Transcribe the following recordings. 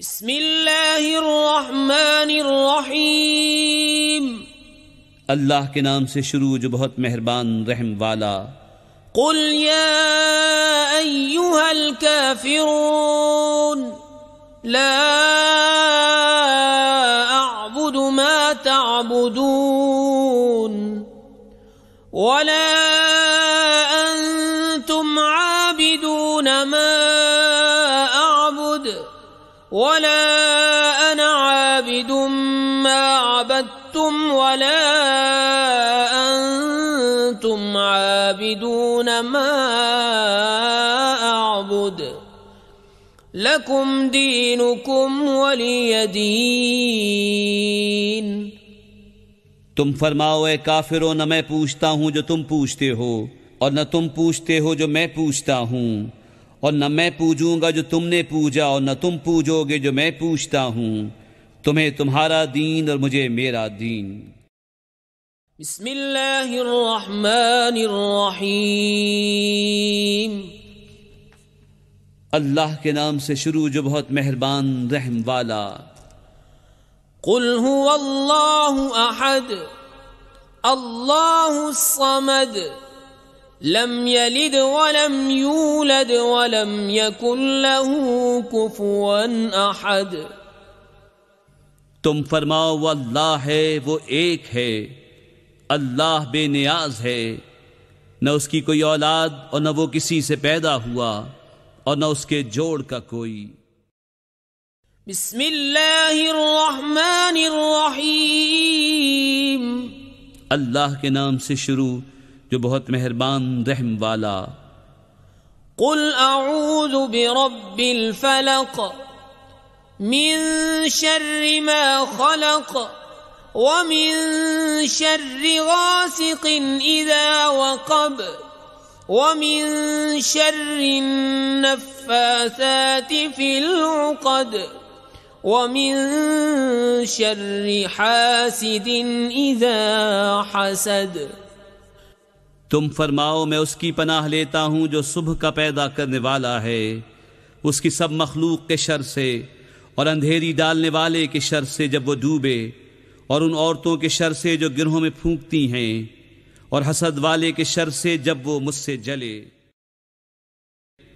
بسم اللہ الرحمن الرحیم اللہ کے نام سے شروع جو بہت مہربان رحم والا۔ قل یا ایوہا الكافرون لا أعبد ما تعبدون ولا ولا أنا عابد ما عبدتم ولا أنتم عابدون ما أعبد. لكم دينكم ولي دين. تم فرماؤ اے کافرو نہ میں پوچھتا ہوں جو تم پوچھتے ہو اور نہ تم پوچھتے ہو جو میں پوچھتا ہوں۔ اور نہ میں پوجوں گا جو تم نے پوجا اور نہ تم پوجو گے جو میں پوچھتا ہوں۔ تمہیں تمہارا دین اور مجھے میرا دین۔ بسم اللہ الرحمن الرحیم۔ اللہ کے نام سے شروع جو بہت مہربان رحم والا۔ قل هو اللہ احد اللہ الصمد۔ لم يلد ولم يولد ولم يكن له كفوا احد تم فرماؤ وہ اللہ ہے وہ ایک ہے اللہ بے نیاز ہے۔ نہ اس کی کوئی اولاد اور نہ وہ کسی سے پیدا ہوا اور نہ اس کے جوڑ کا کوئی۔ بسم اللہ الرحمن الرحیم. اللہ کے نام سے شروع جو بہت مہربان رحم والا۔ قل اعوذ برب الفلق من شر ما خلق ومن شر غاسق اذا وقب ومن شر النفاثات في العقد ومن شر حاسد اذا حسد تم فرماؤ میں اس کی پناہ لیتا ہوں جو صبح کا پیدا کرنے والا ہے۔ اس کی سب مخلوق کے شر سے اور اندھیری ڈالنے والے کے شر سے جب وہ ڈوبے اور ان عورتوں کے شر سے جو گرہوں میں پھونکتی ہیں اور حسد والے کے شر سے جب وہ مجھ سے جلے۔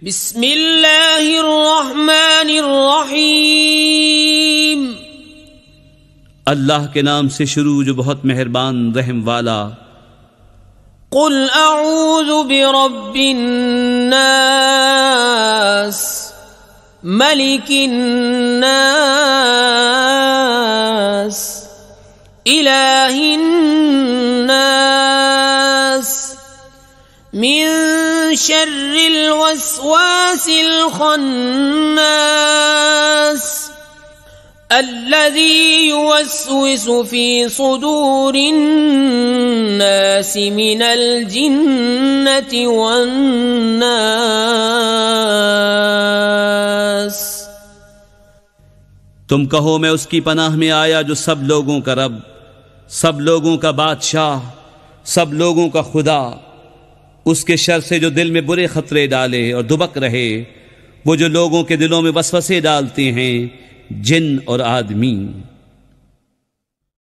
بسم اللہ الرحمن الرحیم۔ اللہ کے نام سے شروع جو بہت مہربان رحم والا قل اعوذ برب الناس ملك الناس اله الناس من شر الوسواس الخناس الذي يوسوس في صدور الناس من الجنة والناس. تم کہو میں اس کی پناہ میں آیا جو سب لوگوں کا رب، سب لوگوں کا بادشاہ، سب لوگوں کا خدا، اس کے شر سے جو دل میں برے خطرے ڈالے اور دبک رہے، وہ جو لوگوں کے دلوں میں وسوسے ڈالتے ہیں جن اور آدمی